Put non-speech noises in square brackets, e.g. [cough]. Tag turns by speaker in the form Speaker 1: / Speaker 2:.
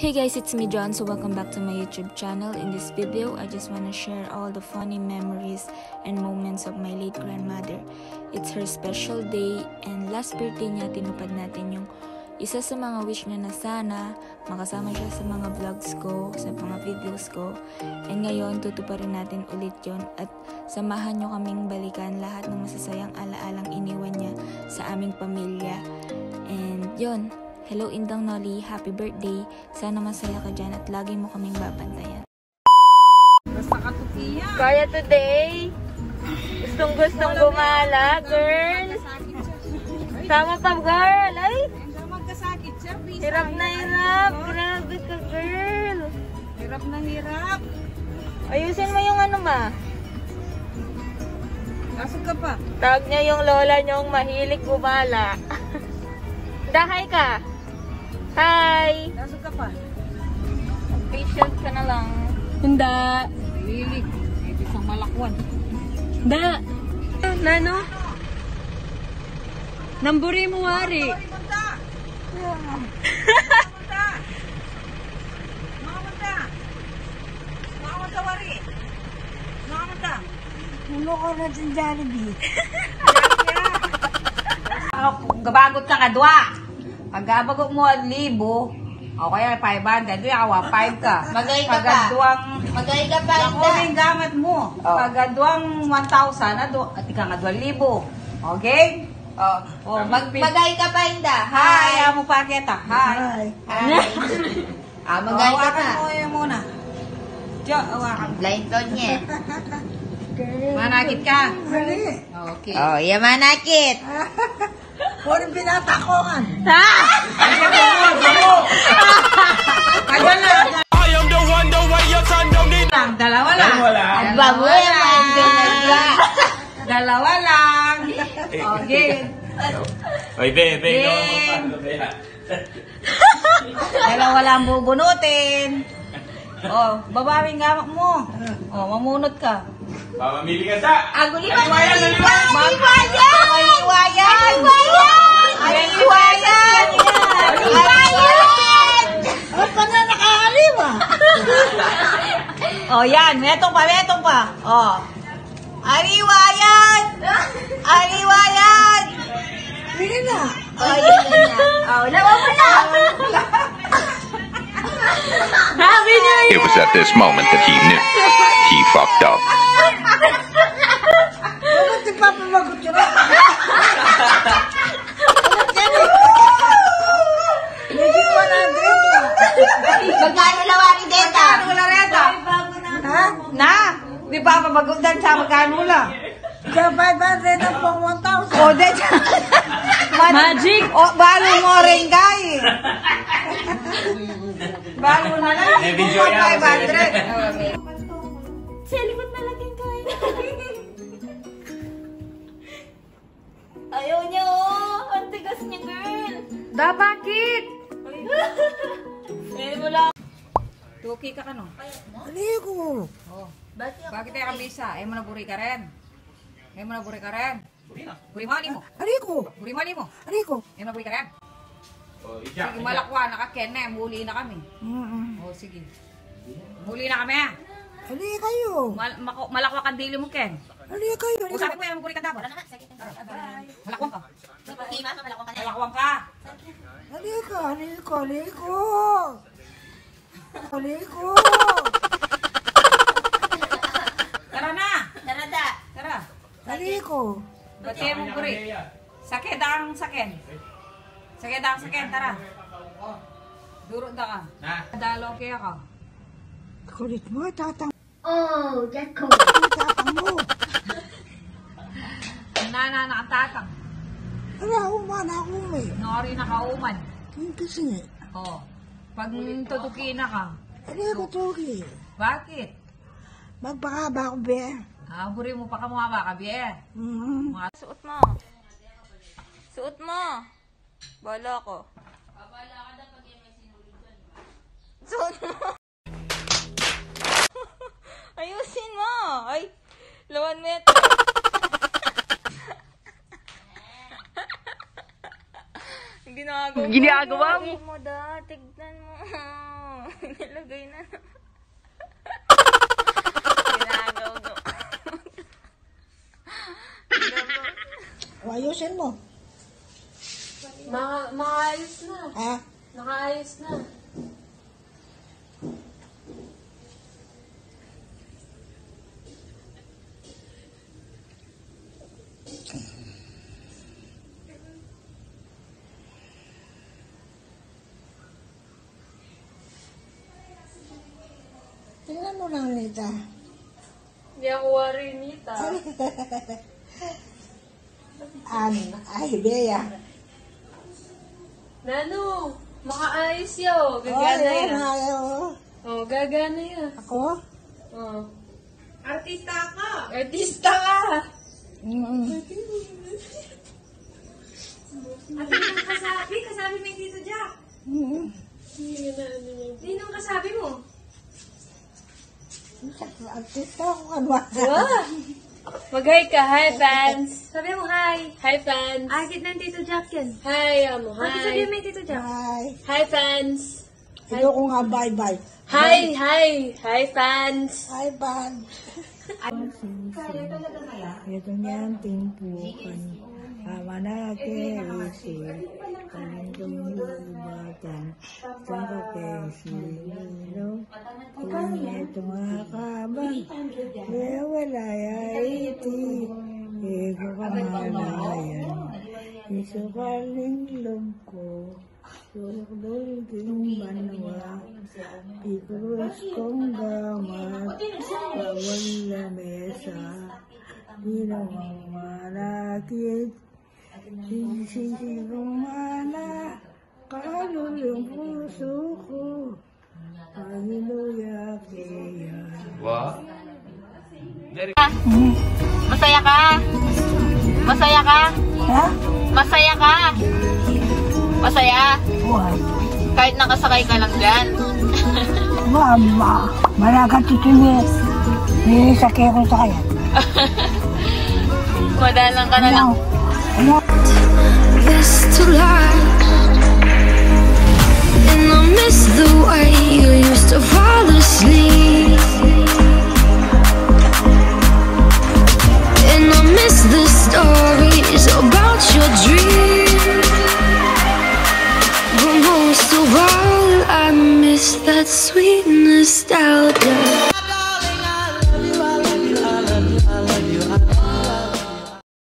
Speaker 1: Hey guys, it's me John. So welcome back to my YouTube channel. In this video, I just want to share all the funny memories and moments of my late grandmother. It's her special day and last birthday niya tinupad natin yung isa sa mga wish niya na sana makasama siya sa mga vlogs ko, sa mga videos ko. And ngayon, tutuparin natin ulit yon at samahan nyo kaming balikan lahat ng masasayang alaalang iniwan niya sa aming pamilya. And yon, Hello Indang Nolly, happy birthday. Sana masaya ka dyan at lagi mo kaming babantayan.
Speaker 2: Basta katukiya.
Speaker 1: Kaya today, gustong gustong gumala, girl. Tama [laughs] pa, girl. Ay,
Speaker 2: Hindi magkasakit siya,
Speaker 1: hirap na hirap. Grabe ka, girl.
Speaker 2: Hirap na hirap.
Speaker 1: Ayusin mo yung ano ma.
Speaker 2: Asog ka pa.
Speaker 1: Tawag niya yung lola niyong mahilig gumala. [laughs] Dahay ka. Hi.
Speaker 2: Asog ka pa.
Speaker 1: Patient ka na lang. Hindi.
Speaker 2: Lilig. Isang malakwan.
Speaker 1: Da. Nano? Namburi mo wari.
Speaker 2: Mga punta! Mga punta wari! Mga punta!
Speaker 3: Ulo ko na sa Jollibee. [laughs]
Speaker 2: Gabagot ka kadwa. Pagkabagot mo ang libo, o kaya 500, di awa 5 ka.
Speaker 3: Magay ka pa.
Speaker 2: Pagkaduang
Speaker 3: Magay ka pa,
Speaker 2: Ako yung gamit mo. Pagkaduang 1,000, ado, at ika nga 2,000. Okay? Oh, oh mag
Speaker 3: Magay ka pa, Inda.
Speaker 2: Hi, amo pa kita. Hi.
Speaker 3: Hi. [laughs] ah, magay ka pa.
Speaker 2: mo yun muna. Diyo, hawakan.
Speaker 3: Blind load niya. [laughs]
Speaker 2: Manakit ka. Okay.
Speaker 3: Oh, iya manakit. [laughs]
Speaker 2: Ayun lang. Okay.
Speaker 4: Oy, be, be, no,
Speaker 2: Game. Dalawa lang bubunutin. Oh, babawing gamit mo. Oh, mamunot ka.
Speaker 4: Mamamili ka sa...
Speaker 2: Aguliwan!
Speaker 4: Aliwayan, aliwayan!
Speaker 2: Aliwayan! Aliwayan! Aliwayan! Aliwayan!
Speaker 3: Ba't pa na nakahaliwa?
Speaker 2: Oh, yan. Metong pa, metong pa. Oh. Aliwayan! Aliwayan!
Speaker 3: Sige na.
Speaker 2: Oh, yan na. Oh, lawa mo na. Happy New Year!
Speaker 5: It was at this moment that he knew he fucked up.
Speaker 3: Bakit pa yun? Naging 100
Speaker 2: Magkano lawari deta? Magkano lareta?
Speaker 3: Ha?
Speaker 2: Na? Di ba papagundan sa magkano lang?
Speaker 3: Sa 500 na pang 1,000.
Speaker 2: O, de. Magic! O, balo mo rin guy. Balo na lang.
Speaker 4: May video yan.
Speaker 2: 500.
Speaker 1: Sa likod na lang yung kain. Ayaw niya oh. Ang tigas niya, girl.
Speaker 2: Da, bakit?
Speaker 1: Eh, wala.
Speaker 2: Tuki ka ka no?
Speaker 3: Aligo.
Speaker 2: Oh. Bakit tayo kabisa? Eh mo na buri ka rin. Eh mo na buri ka rin. Buri mo, mo.
Speaker 3: Aligo.
Speaker 2: Buri mo, mo.
Speaker 3: Aligo.
Speaker 2: Eh mo na buri ka rin.
Speaker 4: Oh, ija,
Speaker 2: Sige, malakwa, nakaken na. Muli na kami.
Speaker 3: Mm-mm.
Speaker 2: Oh, sige. Muli na kami ah.
Speaker 3: Ali kayo.
Speaker 2: Mal mako- malakwa kang dili mo, Ken.
Speaker 3: Ali kayo. Ali
Speaker 2: Usapin mo yan, magkuri ka dapat. Malakwang ka. Malakwang ka.
Speaker 3: Aligo. Aligo. Aligo. Aligo.
Speaker 2: Tara na. Tara da. Tara.
Speaker 3: Aligo.
Speaker 2: Bati mo kuri. Sakit ang saken. Sakit ang saken, tara. Duro da ka.
Speaker 4: Na.
Speaker 2: Dalo kaya ka.
Speaker 3: Kulit mo, tatang.
Speaker 6: Oh, that's cool.
Speaker 3: Tatang mo.
Speaker 2: Nana nakatatang.
Speaker 3: Ala, umana ako may.
Speaker 2: Nori nakauman.
Speaker 3: Yung kasi.
Speaker 2: Oh. Pag tutuki na ka.
Speaker 3: Aligo, Togi.
Speaker 2: Bakit?
Speaker 3: Magpakaba ako, be.
Speaker 2: Ah, buri mo pa ka mga baka, biye.
Speaker 3: Mm.
Speaker 1: Suot mo. Suot mo. Bala ko. Suot mo. [laughs] Ayusin mo. Ay, lawan metro. Ginagawa mo. Ginagawa mo. tignan mo. [laughs] Nilagay na
Speaker 3: O, ayusin mo.
Speaker 6: Ma maayos na.
Speaker 3: Ha?
Speaker 6: Nakaayos na.
Speaker 3: Tingnan mo lang, Nita.
Speaker 6: Hindi ako worry, Nita. [laughs]
Speaker 3: An, ay, Bea.
Speaker 6: Nano, makaayos yo. Gagana
Speaker 3: ay,
Speaker 6: yan.
Speaker 3: ayaw.
Speaker 6: Oh, gagana yan.
Speaker 3: Ako?
Speaker 6: Oh.
Speaker 2: Artista ka.
Speaker 6: Artista ka!
Speaker 3: Mm-mm.
Speaker 2: At ninong kasabi, kasabi mo yung Tito Jack.
Speaker 3: Mm-mm.
Speaker 2: Ninong kasabi mo.
Speaker 3: Artista ako?
Speaker 6: Wow! Mag-hi ka. Hi, fans.
Speaker 2: Sabi mo, hi.
Speaker 6: Hi, fans.
Speaker 2: Ay, git ng Tito Jack yan.
Speaker 6: Hi, amo.
Speaker 2: Ate, sabi
Speaker 6: Hi.
Speaker 2: mo yung Tito Jack.
Speaker 3: Hi.
Speaker 6: Hi, fans.
Speaker 3: Ito ko nga bye-bye.
Speaker 6: Hi, hi. Hi, fans.
Speaker 3: Hi, bad. Ito niyan, timpukan. Tama na kerisi. Kanin ko yung lulubatan. Sa kapesino. Kung ito mga kabang. Kaya wala ya iti. Ivavaya Isavaling lungko Yordol ding manwa Pigros kongdama Bawal na mesa Dinawamana kit Sinsinirumana Kalul yung puso ko Hallelujah Kaya Wow Very good.
Speaker 1: Masaya ka? Masaya ka?
Speaker 3: Ha?
Speaker 1: Masaya ka? Masaya?
Speaker 3: Buhay.
Speaker 1: Kahit nakasakay ka lang dyan.
Speaker 3: Mama, malagat ito niya. Nisakay ko sa kaya. [laughs]
Speaker 1: Madalang ka na lang.
Speaker 3: Ano?
Speaker 7: best to lie. And I miss the way you used to fall asleep. Miss the stories about your dreams. But most of all, I miss that sweetness